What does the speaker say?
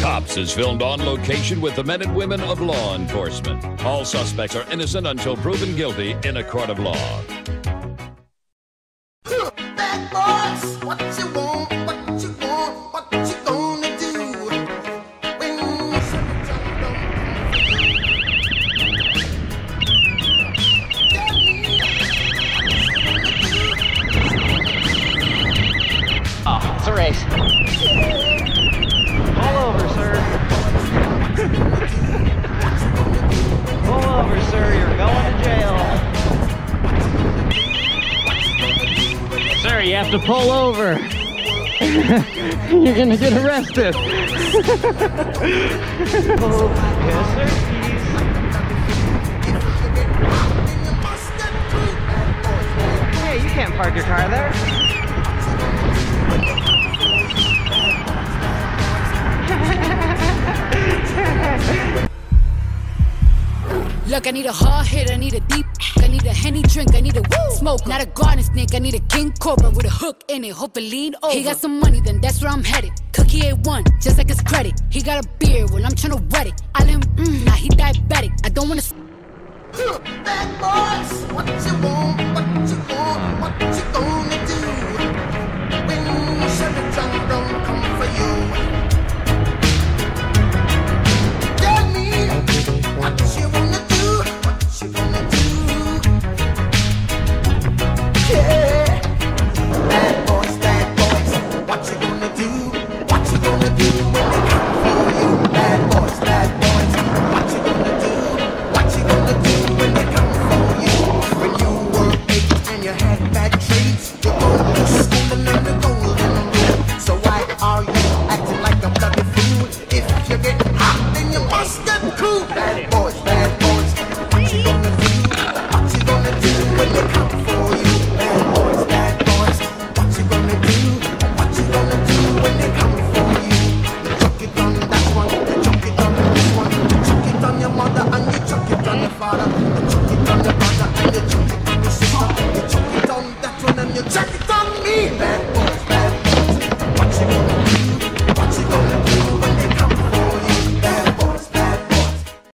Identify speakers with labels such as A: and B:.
A: Cops is filmed on location with the men and women of law enforcement. All suspects are innocent until proven guilty in a court of law.
B: Sir, you have to pull over. You're gonna get arrested. yes, sir. Hey, you can't park your car there.
C: I need a hard hit, I need a deep. I need a henny drink, I need a woo smoke. Not a garden snake, I need a king cobra with a hook in it. Hope it lean over. He got some money, then that's where I'm headed. Cookie A1, just like his credit. He got a beard, well, I'm tryna wet it. I let him, mm, nah, he diabetic. I don't wanna.
D: Bad boys, what you want, father,